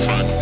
It's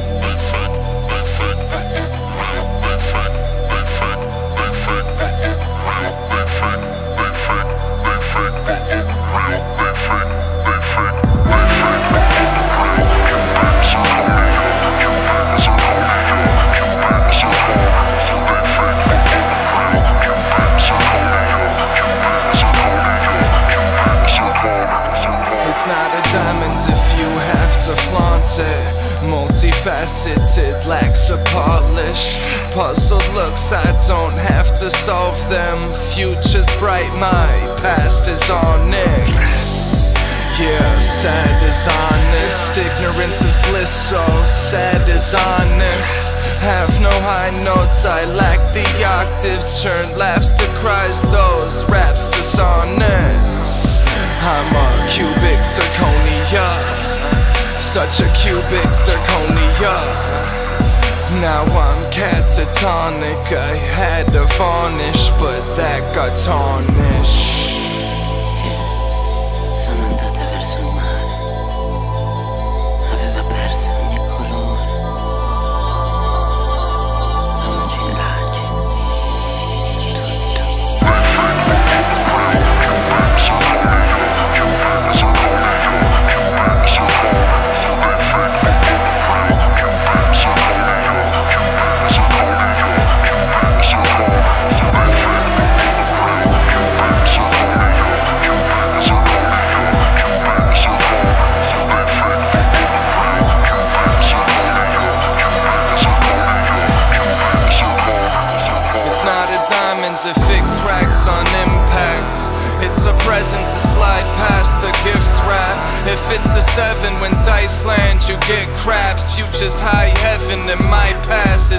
Multifaceted, lacks a polish. Puzzled looks, I don't have to solve them. Future's bright, my past is onyx. Yeah, sad is honest. Ignorance is bliss, so sad is honest. Have no high notes, I lack the octaves. Turn laughs to cries, those raps to sonnets. I'm a cubic zirconia, such a cubic zirconia. Now I'm catatonic. I had to varnish, but that got tarnished. If it's a seven when dice land, you get craps. Future's high heaven and my past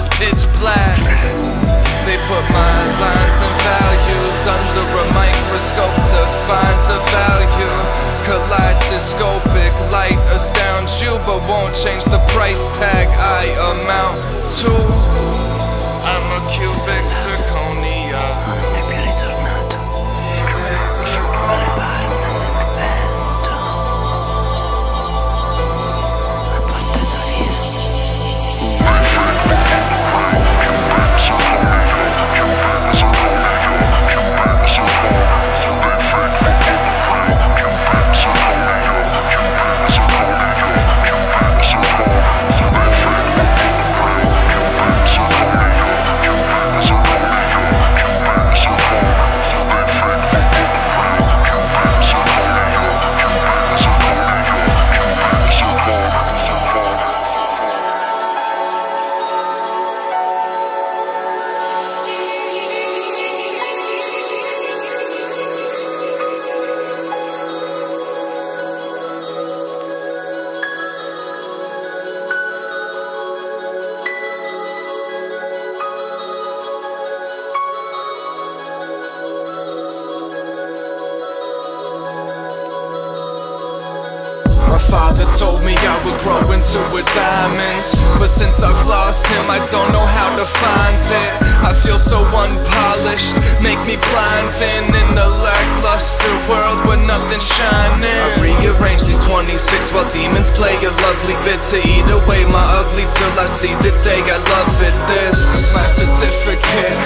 father told me I would grow into a diamond. But since I've lost him, I don't know how to find it. I feel so unpolished, make me blinding In a lackluster world where nothing's shining. I rearrange these 26 while demons play a lovely bit To eat away my ugly till I see the day I love it. This is my certificate,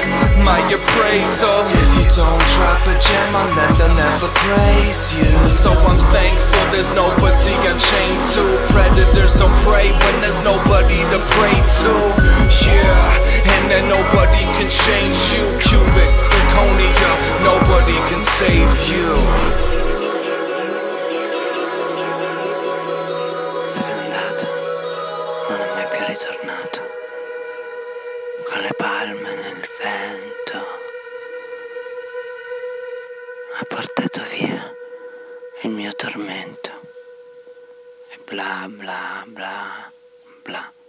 my appraisal. If you don't drop a gem on them, they'll never praise you. So I'm thankful there's nobody I'm chained to. Predators don't pray when there's nobody to pray to. Yeah, and then nobody can change you. Cubic zirconia, nobody can save you. Con le palme nel vento. Mio tormento. E bla bla bla bla.